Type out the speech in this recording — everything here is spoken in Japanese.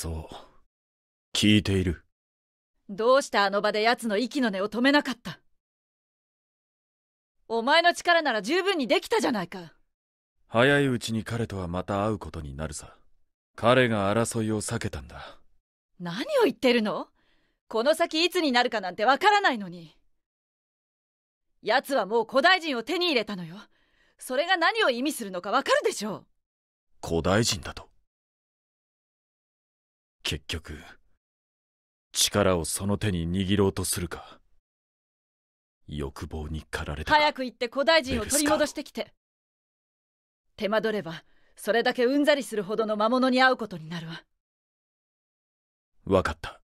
そう。聞いている。どうしてあの場で奴の息の根を止めなかった？お前の力なら十分にできたじゃないか。早いうちに彼とはまた会うことになるさ。彼が争いを避けたんだ。何を言ってるの？この先いつになるかなんてわからないのに。奴はもう古代人を手に入れたのよ。それが何を意味するのかわかるでしょう。古代人だと？結局力をその手に握ろうとするか。欲望に駆られたか。早く行って古代人を取り戻してきて。手間取ればそれだけうんざりするほどの魔物に会うことになるわ。わかった